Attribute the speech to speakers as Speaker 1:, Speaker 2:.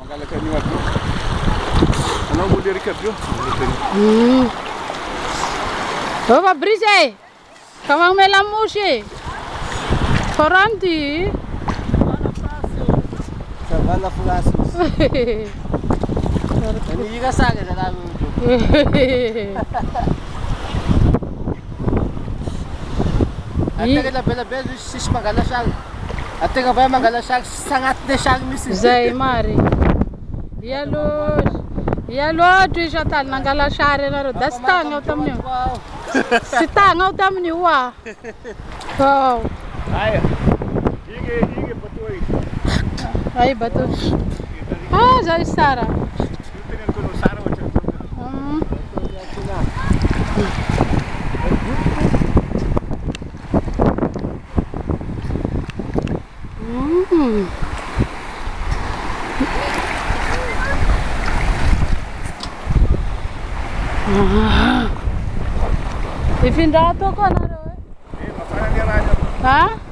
Speaker 1: Magala ka niwa bro. Ano mo diri ka bro?
Speaker 2: Mm. Oh, Fabrice! Kawang may lamushi. Koranti.
Speaker 3: Savana Fulasus. Hindi ka sa akin, alam mo ito. Ate ka na bela bela sis magala siya. Ate tegna va mangala sagy sagnatiny sagy misy
Speaker 2: zay mary. Ialoa ialoatra isatany nangala sary anareo. Da sy
Speaker 3: tagna
Speaker 2: aho tamin'io. Sy tagna
Speaker 1: aho tamin'io a ao
Speaker 2: ay bato a zay sara. Hum. Ah. Ifindao toko naro.
Speaker 1: Eh, makanan dia lah.
Speaker 2: Ha?